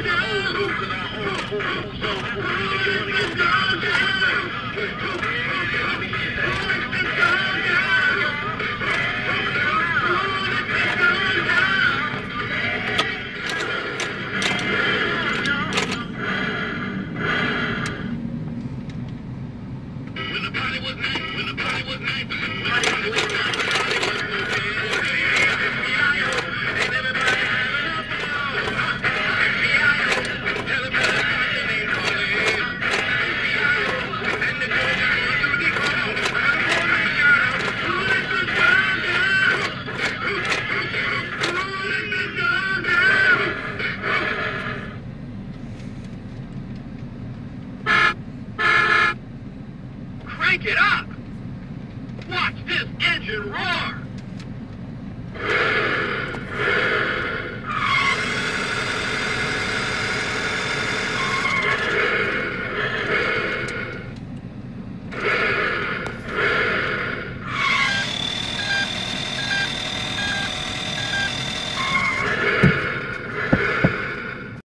When the party was night, when the party was night, when the party was night. crank it up. Watch this engine roar.